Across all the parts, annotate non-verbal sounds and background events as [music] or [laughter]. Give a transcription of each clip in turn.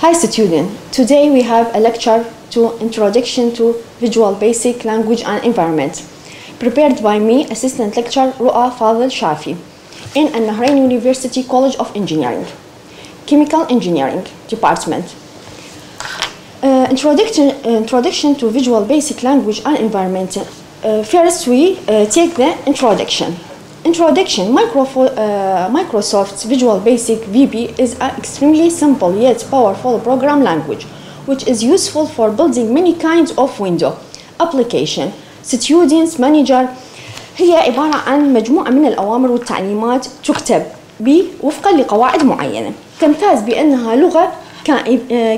Hi students, today we have a lecture to Introduction to Visual Basic Language and Environment prepared by me, Assistant Lecturer Ru'a Fadil Shafi in Al Nahrain University College of Engineering, Chemical Engineering Department. Uh, introduction, introduction to Visual Basic Language and Environment. Uh, first, we uh, take the introduction. Introduction Microfo- uh, Microsoft's Visual Basic VB is an extremely simple yet powerful program language which is useful for building many kinds of window application students manager هي عبارة عن مجموعة من الأوامر والتعليمات تكتب وفقا لقواعد معينة تمتاز بأنها لغة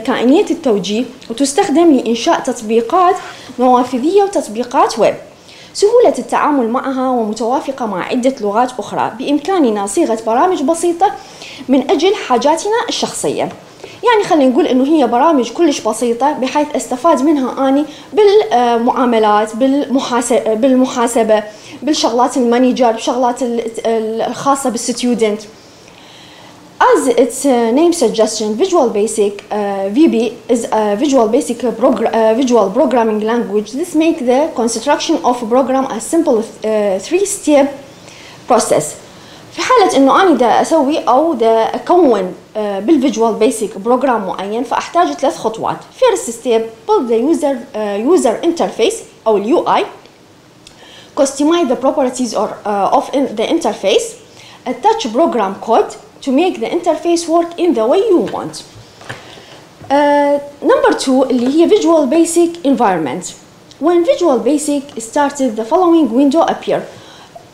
كائنية التوجيه وتستخدم لإنشاء تطبيقات نوافذية وتطبيقات ويب سهولة التعامل معها ومتوافقة مع عدة لغات أخرى. بإمكاننا صيغة برامج بسيطة من أجل حاجاتنا الشخصية. يعني خلينا نقول إنه هي برامج كلش بسيطة بحيث أستفاد منها أني بالمعاملات بالمحاسبه بالمحاسبة بالشغلات ال manager بشغلات الخاصة بال student As its uh, name suggestion, Visual Basic uh, VB is a Visual Basic progr uh, visual programming language. This makes the construction of a program a simple uh, three-step process. في حالة إنه أنا دا أسوي أو دا أكون uh, بالفيجوال بيسك بروجرام معين فأحتاج ثلاث خطوات. First step build the user uh, user interface أو اليو اي customize the properties or, uh, of in the interface attach program code to make the interface work in the way you want. Uh, number two اللي هي Visual Basic Environment. When Visual Basic started the following window appear.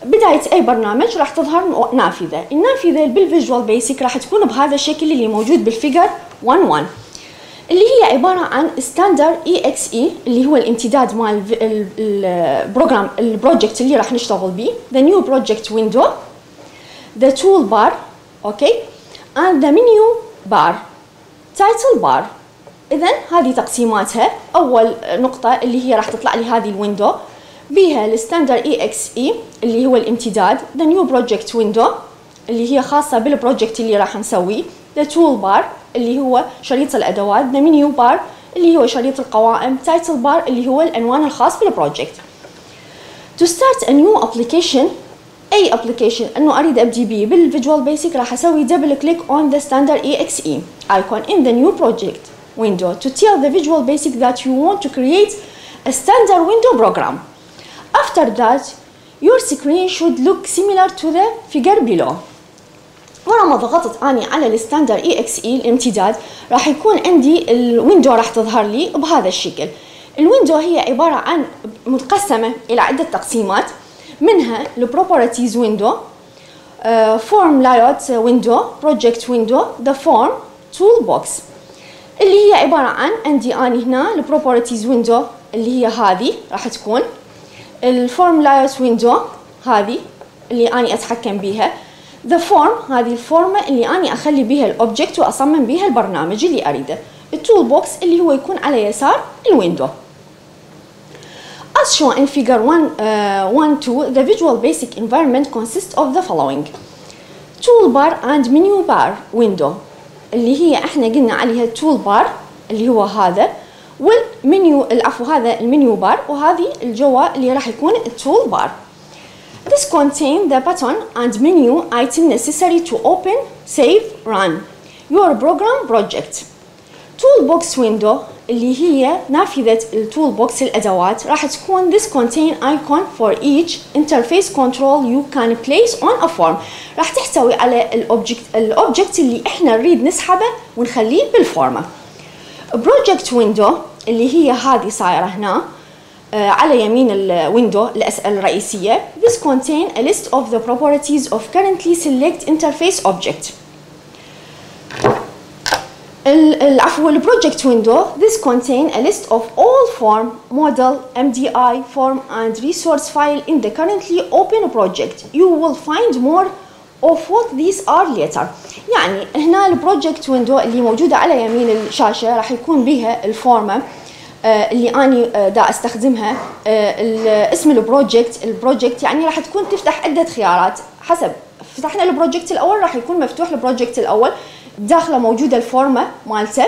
بداية أي برنامج راح تظهر نافذة، النافذة بال Visual Basic راح تكون بهذا الشكل اللي موجود بال figure 1 1 اللي هي عبارة عن standard E اللي هو الامتداد مال ال program ال project اللي راح نشتغل بيه the new project window the toolbar okay and the menu bar. Title bar. اذا هذه تقسيماتها أول نقطة اللي هي راح تطلع لي هذه ال window. بيها ال standard EXE اللي هو الامتداد. The new project window اللي هي خاصة بال project اللي راح نسويه the toolbar اللي هو شريط الأدوات. The menu bar اللي هو شريط القوائم. Title bar اللي هو العنوان الخاص بال project to start a new application أي application أنه أريد أبدي بيه بال Visual Basic راح أسوي double click on the standard exe icon in the new project window to tell the visual basic that you want to create a standard window program. After that your screen should look similar to the figure below. ورا ما ضغطت آني على ال standard EXE الامتداد راح يكون عندي ال window راح تظهر لي بهذا الشكل. ال window هي عبارة عن متقسمة إلى عدة تقسيمات. منها ال properties window form layout window project window the form toolbox اللي هي عبارة عن عندي اني هنا ال properties window اللي هي هذه راح تكون. ال form layout window هذه اللي أني أتحكم بيها. the form هذه ال form ة اللي أني أخلي بيها ال object وأصمم بيها البرنامج اللي أريده. ال toolbox اللي هو يكون على يسار ال window As shown in figure 1, uh, 1 2, the visual basic environment consists of the following toolbar and menu bar window اللي هي احنا قلنا عليها toolbar اللي هو هذا والمنيو العفو هذا المنيو بار وهذه الجوا اللي راح يكون التول بار This contain the button and menu item necessary to open, save, run your program project. ال toolbox window اللي هي نافذة ال toolbox الأدوات. راح تكون this contain icon for each interface control you can place on a form. راح تحتوي على ال object ال object اللي إحنا نريد نسحبه ونخليه بالفورمة project window اللي هي هذه صايرة هنا آه، على يمين ال window الرئيسية. This contain a list of the properties of currently select interface object. العفو ال project window this contain a list of all form model MDI form and resource file in the currently open project. You will find more of what these are later. يعني هنا ال project window اللي موجودة على يمين الشاشة راح يكون بها الفورمة آه اللي أني آه دا أستخدمها آه اسم ال project ال project يعني راح تكون تفتح عدة خيارات. حسب فتحنا ال project الأول راح يكون مفتوح ال project الأول. داخله موجوده الفورمه مالته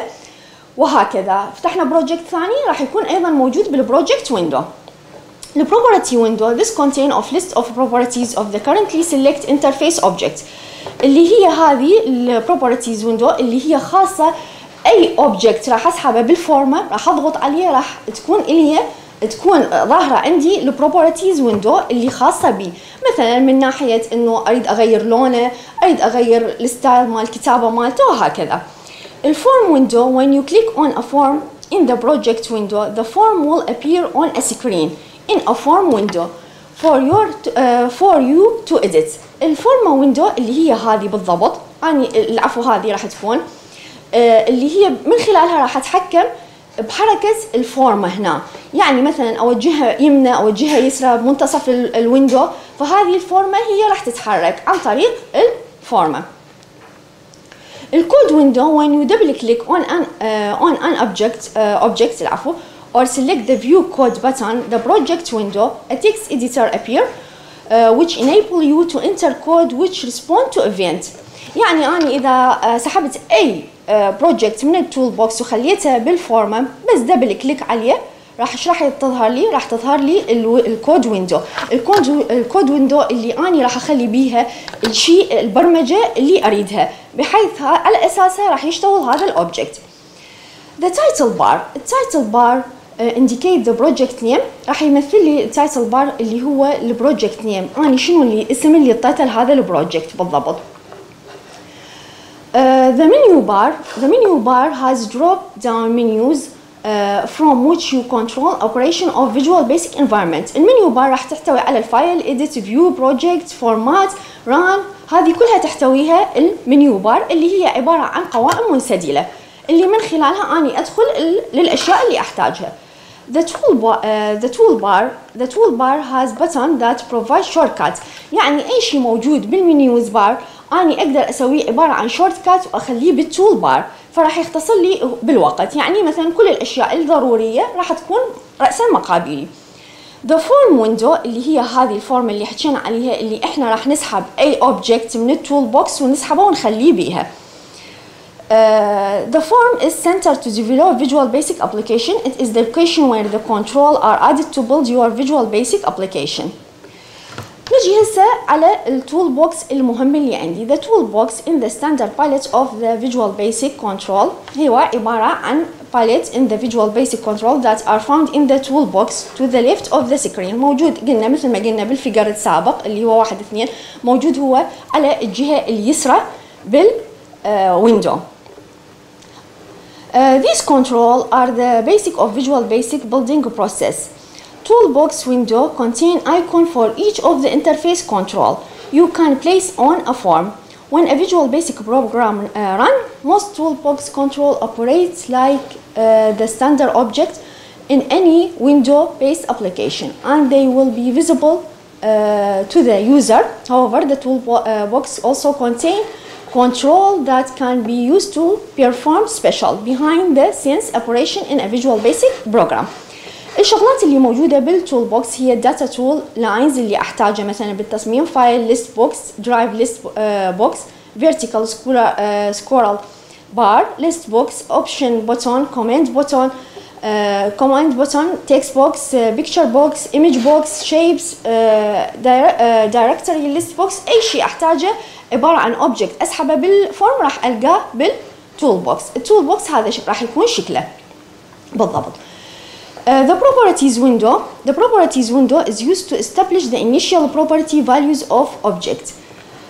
وهكذا. فتحنا project ثاني راح يكون أيضا موجود بال project window The property window this contain of list of properties of the currently select interface object. اللي هي هذه ال properties window اللي هي خاصة أي object راح أسحبه بالفورمة راح أضغط عليه راح تكون اللي هي تكون ظاهرة عندي ال properties window اللي خاصة بي. مثلا من ناحية إنه أريد أغير لونه أريد أغير ال style مال الكتابة مالته وهكذا. ال form window when you click on a form in the project window the form will appear on a screen in a form window for your uh, for you to edit. ال form window اللي هي هذه بالضبط أني العفو هذه راح تكون uh, اللي هي من خلالها راح أتحكم بحركة الفورمة هنا يعني مثلا أوجهها يمنى أوجهها يسرى بمنتصف ال window فهذه الفورمة هي راح تتحرك عن طريق الفورمة ال code window when you double click on an uh, on an object uh, object العفو or select the view code button the project window a text editor appear uh, which enable you to enter code which respond to event يعني أنا إذا uh, سحبت أي project من ال toolbox وخليته بالفورمه بس double click عليه راح إيش راح تظهر لي؟ راح تظهر لي ال code window، ال code ال code window اللي اني راح أخلي بيها الشيء البرمجة اللي أريدها بحيث على أساسها راح يشتغل هذا ال object. The title bar، ال title bar indicate the project name راح يمثل لي ال title bar اللي هو ال project name، اني شنو اللي اسم اللي اعطيته لهذا ال project بالضبط. Uh, the menu bar, the menu bar has drop-down menus uh, from which you control operation of Visual Basic environment. ال menu bar راح تحتوي على ال file, edit, view, project, format, run هذه كلها تحتويها ال menu bar اللي هي عبارة عن قوائم منسدلة اللي من خلالها أني أدخل للأشياء اللي أحتاجها. The toolbar, uh, the toolbar, the toolbar has button that provide shortcuts. يعني أي شيء موجود بال menus bar أني أقدر اسويه عبارة عن shortcut وأخليه بال toolbar فراح يختصر لي بالوقت يعني مثلا كل الأشياء الضرورية راح تكون راسا مقابلي The form window اللي هي هذه ال form اللي حكينا عليها اللي إحنا راح نسحب أي object من ال toolbox ونسحبه ونخليه بيها. Uh, the form is centered to develop Visual Basic application. It is the location where the control are added to build your Visual Basic application. نجي هسه على ال toolbox المهم اللي عندي. the toolbox in the standard palette of the Visual Basic control هو عبارة عن palette in the Visual Basic control that are found in the toolbox to the left of the screen موجود. قلنا مثل ما قلنا بال figure السابق اللي هو واحد اثنين. موجود هو على الجهة اليسرى بال window Uh, آه، آه، these control are the basic of visual basic building process. Toolbox window contain icon for each of the interface control you can place on a form. When a Visual Basic program uh, run, most toolbox control operates like uh, the standard object in any window-based application and they will be visible uh, to the user. However, the toolbox also contain control that can be used to perform special behind the scenes operation in a Visual Basic program. الشغلات اللي موجودة بالتول بوكس هي الداتا تول لاينز اللي احتاجها مثلا بالتصميم فايل ليست بوكس درايف ليست بوكس vertical scroll bar list box option button command button command button text box picture box image box shapes directory list box أي شيء أحتاجه عبارة عن object أسحبه بال form راح ألقاه بال toolbox ال toolbox هذا راح يكون شكله. بالضبط. Uh, the properties window, the properties window is used to establish the initial property values of object.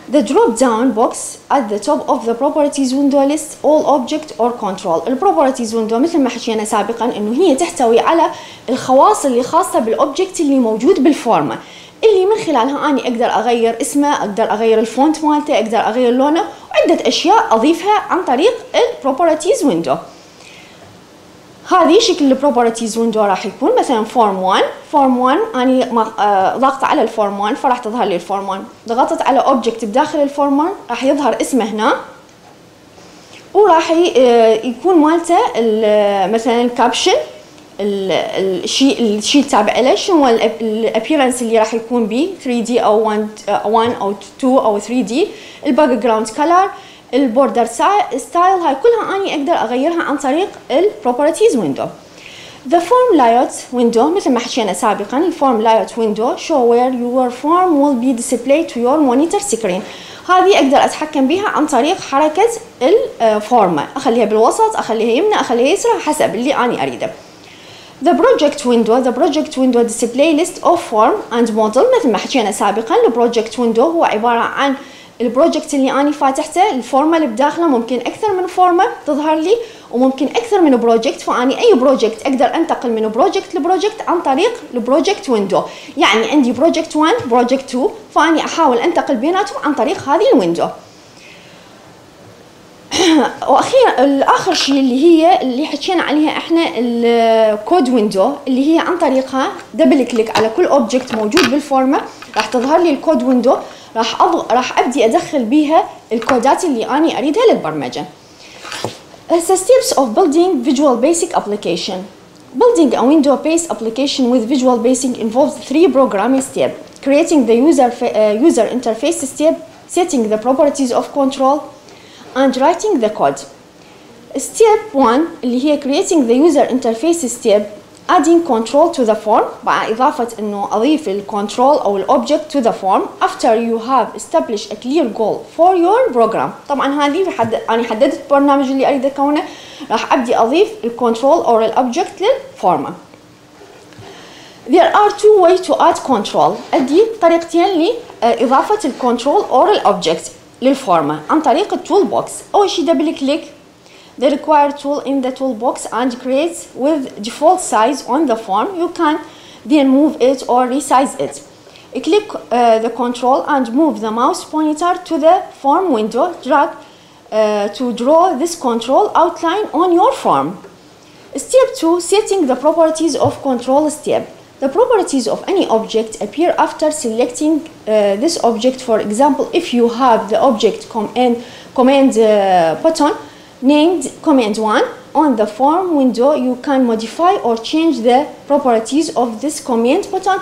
The drop-down box at the top of the properties window lists all object or control. ال properties window مثل ما حكينا سابقا إنه هي تحتوي على الخواص اللي خاصة بال object اللي موجود بالفورمة اللي من خلالها أني أقدر أغير اسمه، أقدر أغير ال font مالته، أقدر أغير لونه وعدة أشياء أضيفها عن طريق ال properties window. هذه شكل ال properties window راح يكون مثلا form 1 form 1 أني ضغطت على ال form 1 فراح تظهر لي ال form 1 ضغطت على object بداخل ال form 1 راح يظهر اسمه هنا. وراح يكون مالته مثلا ال caption الشيء الشيء التابع له شنو ال appearance اللي راح يكون به 3 D أو 1 1 أو 2 أو 3 D ال background color ال border style هاي كلها أني أقدر أغيرها عن طريق ال properties window The form layout window مثل ما حكينا سابقا ال form layout window show where your form will be displayed to your monitor screen. هذه أقدر أتحكم بها عن طريق حركة ال form أخليها بالوسط أخليها يمنى أخليها يسرى حسب اللي أني أريده. The project window the project window display list of form and model مثل ما حكينا سابقا ال project window هو عبارة عن ال project اللي أنا فاتحته ال form اللي بداخله ممكن أكثر من form تظهر لي وممكن أكثر من project فأني أي project أقدر أنتقل من project ل project عن طريق ال project window يعني عندي project 1 project 2 فأني أحاول أنتقل بيناتهم عن طريق هذه ال window [coughs] وأخيرا الآخر شيء اللي هي اللي حكينا عليها إحنا ال code window اللي هي عن طريقها. double click على كل object موجود بال form راح تظهر لي ال code window راح أض... راح أبدي أدخل بيها الكودات اللي اني أريدها للبرمجة. هسه ستيبس اوف بيلدينج فيجوال بيسك ابلكيشن Building a window based application with visual basic involves three programming steps. Creating the user, uh, user interface setting the properties of control, and writing the code. Step 1 اللي هي creating the user interface step adding control to the form مع إضافة إنه أضيف الكنترول أو الأوبجكت to the form after you have established a clear goal for your program طبعا هذه في حد أنا حددت البرنامج اللي أريد أكونه راح أبدي أضيف الكنترول أو الأوبجكت للفورمة There are two ways to add control أدي طريقتين لإضافة الكنترol or الأوبجكت للفورمة عن طريق التول بوكس أول شيء دبل كليك the required tool in the toolbox and creates with default size on the form you can then move it or resize it click uh, the control and move the mouse pointer to the form window drag uh, to draw this control outline on your form step 2 setting the properties of control step the properties of any object appear after selecting uh, this object. For example, if you have the object command, command uh, button named command 1 on the form window, you can modify or change the properties of this command button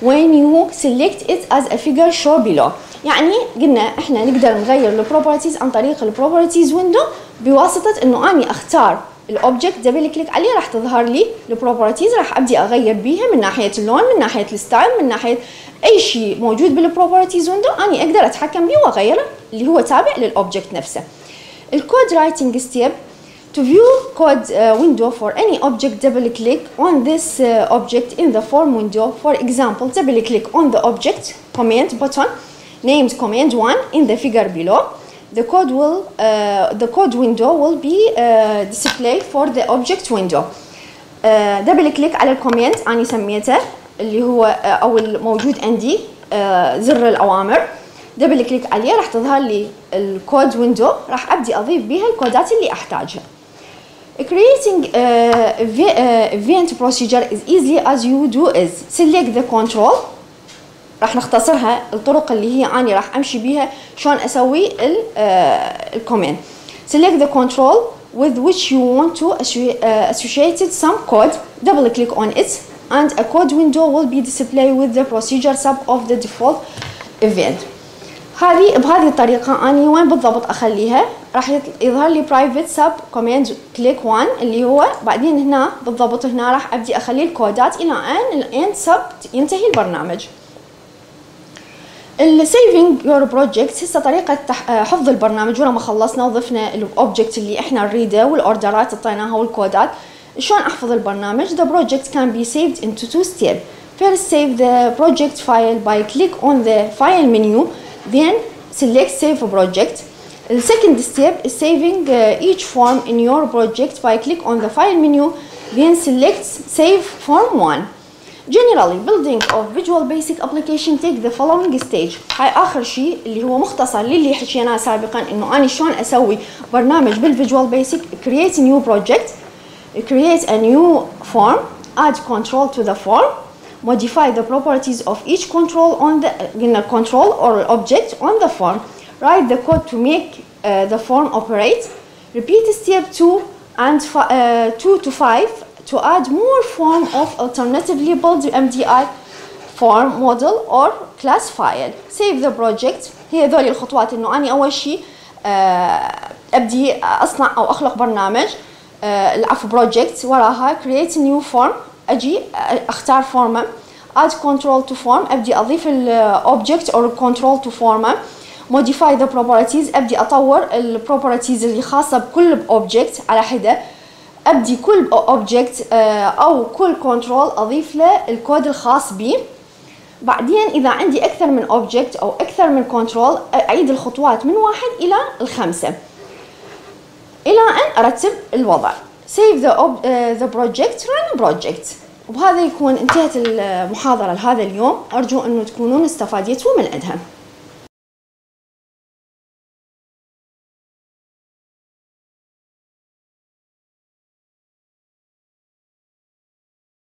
when you select it as a figure show below. يعني قلنا احنا نقدر نغير البروبرتيز عن طريق البروبرتيز ويندو بواسطة انه اني اختار الاوبجكت دبل كليك عليه راح تظهر لي ال properties راح أبدي أغير بيها من ناحية اللون من ناحية ال style من ناحية أي شيء موجود بال properties window أني أقدر أتحكم بيه وأغيره اللي هو تابع لل object نفسه ال code writing step To view code uh, window for any object, double click on this uh, object in the form window. For example, double click on the object command button named command 1 in the figure below. The code will uh, the code window will be uh, displayed for the object window uh, double click على ال command أنا سميته اللي هو أو الموجود عندي زر الاوامر double click عليه راح تظهر لي ال code window راح ابدي اضيف بها ال codeات اللي احتاجها Creating a event procedure as easily as you do is select the control راح نختصرها الطرق اللي هي اني راح امشي بيها شلون أسوي الكومنت select the control with which you want to associate some code double click on it and a code window will be displayed with the procedure sub of the default event هذه بهذه الطريقة أني وين بالضبط أخليها راح يظهر لي private sub command click 1 اللي هو بعدين هنا بالضبط هنا راح أبدي أخلي الكودات إلى أن الان sub ينتهي البرنامج السيفنج يور بروجكت هسه طريقة حفظ البرنامج ورا ما خلصنا وضفنا الاوبجكت اللي إحنا نريده والاوردرات اعطيناها والكودات شلون احفظ البرنامج the project can be saved into two steps first save the project file by click on the file menu then select save project the second step is saving uh, each form in your project by click on the file menu then select save form 1 Generally, building of Visual Basic application take the following stage. هاي آخر شيء اللي هو مختصر للي حكيناه سابقا إنه أنا شلون أسوي برنامج بالفيجوال بيسك create a new project, create a new form, add control to the form, modify the properties of each control on the قلنا control or object on the form, write the code to make uh, the form operate, repeat step 2 and uh, 2 to 5 to add more form of alternatively built MDI form model or class file save the project. هي ذولي الخطوات إنه اني أول شيء آه، أبدي أصنع أو أخلق برنامج آه، العفو project وراها create new form أجي أختار form add control to form أبدي أضيف ال object أو ال control to form modify the properties أبدي أطور ال properties اللي خاصة بكل object على حدة. أبدي كل object أو كل control أضيف له الكود الخاص به بعدين إذا عندي أكثر من object أو أكثر من control أعيد الخطوات من واحد إلى الخمسة. إلى أن أرتب الوضع. Save the, ob, uh, the project run project. وبهذا يكون انتهت المحاضرة لهذا اليوم. أرجو أنه تكونون استفاديتوا من عندها